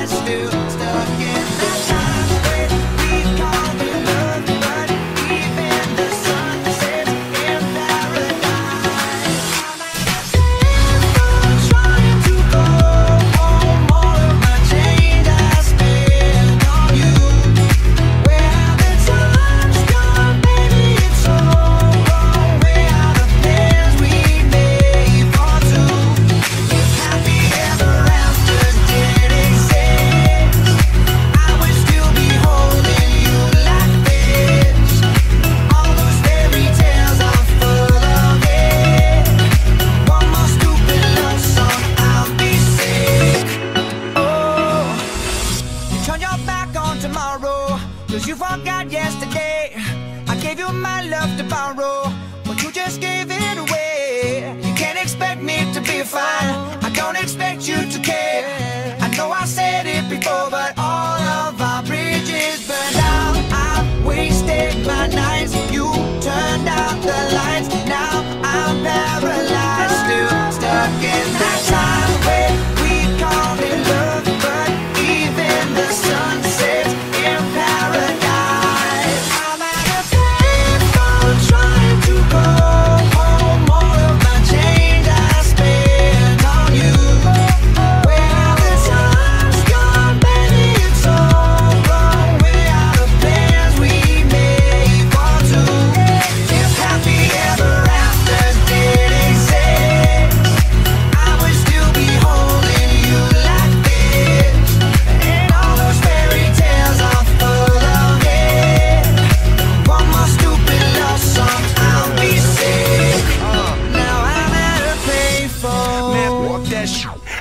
I do. I my love to borrow, but you just gave it away. You can't expect me to be fine. I don't expect you to care. I know I said it before, but that shit.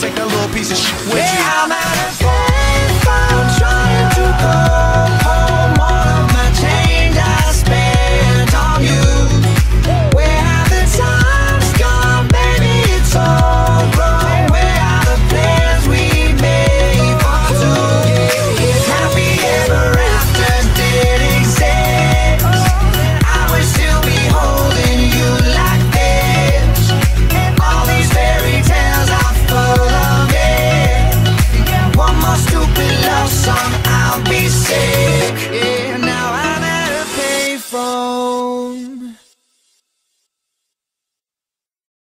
take that little piece of shit with yeah. I'm at a 10 trying to go.